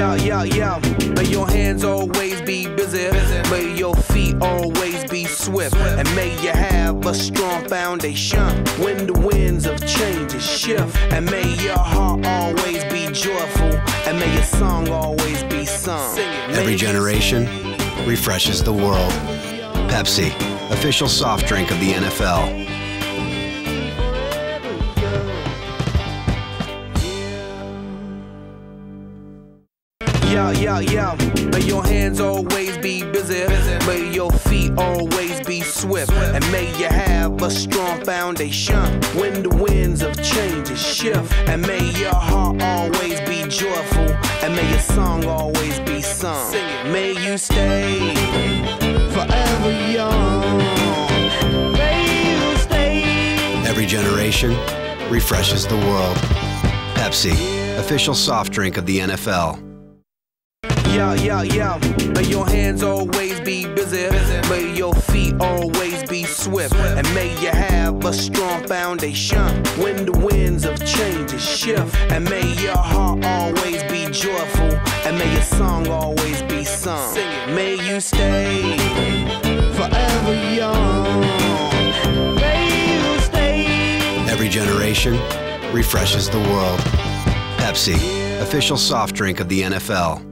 Yeah, yeah, yeah. May your hands always be busy. May your feet always be swift. And may you have a strong foundation when the winds of change shift. And may your heart always be joyful. And may your song always be sung. Every generation refreshes the world. Pepsi, official soft drink of the NFL. Yeah, yeah, yeah. May your hands always be busy. May your feet always be swift. And may you have a strong foundation when the winds of change shift. And may your heart always be joyful. And may your song always be sung. May you stay forever young. May you stay. Every generation refreshes the world. Pepsi, official soft drink of the NFL. Yeah, yeah, yeah. May your hands always be busy. May your feet always be swift. And may you have a strong foundation when the winds of change shift. And may your heart always be joyful. And may your song always be sung. May you stay forever young. May you stay. Every generation refreshes the world. Pepsi, official soft drink of the NFL.